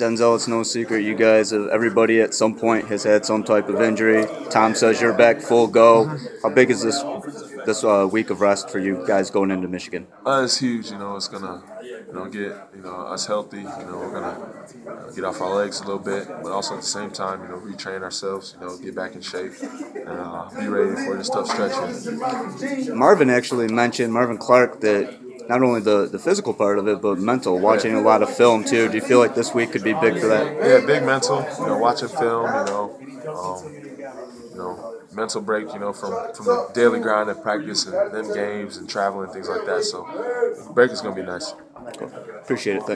Denzel, it's no secret you guys, everybody at some point has had some type of injury. Tom says you're back full go. How big is this this uh, week of rest for you guys going into Michigan? Uh, it's huge. You know, it's gonna you know get you know us healthy. You know, we're gonna uh, get off our legs a little bit, but also at the same time, you know, retrain ourselves. You know, get back in shape and uh, be ready for this tough stretch. Marvin actually mentioned Marvin Clark that not only the, the physical part of it, but mental, watching a lot of film too. Do you feel like this week could be big for that? Yeah, big mental. You know, watching film. You know, um, you know, mental break. You know, from from the daily grind and practice and then games and traveling and things like that. So, break is gonna be nice. Cool. Appreciate it. Thanks.